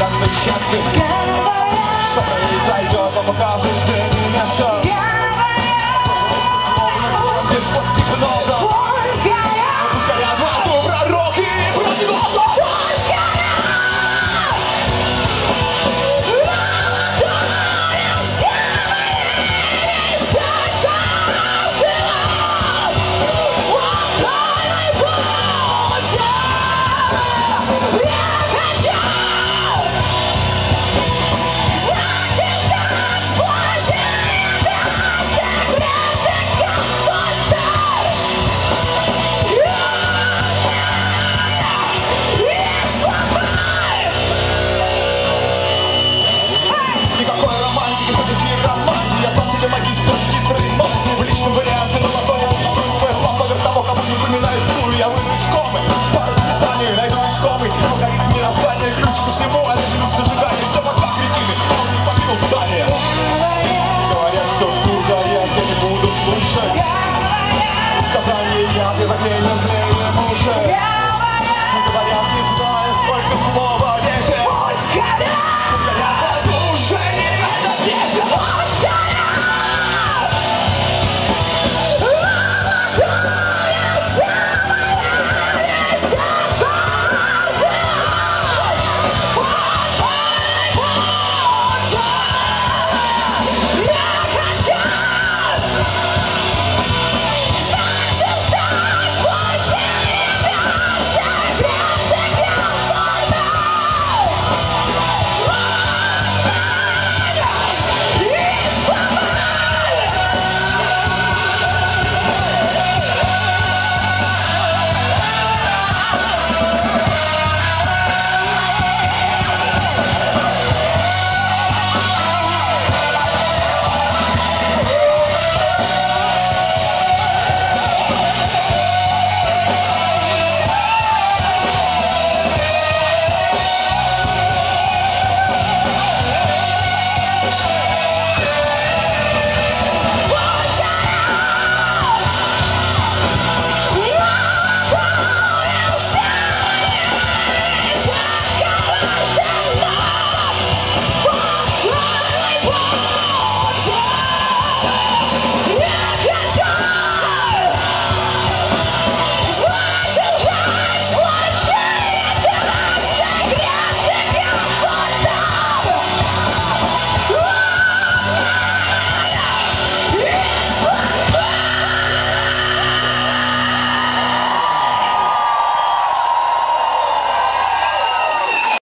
когда мы счастливы Что произойдет, вам покажут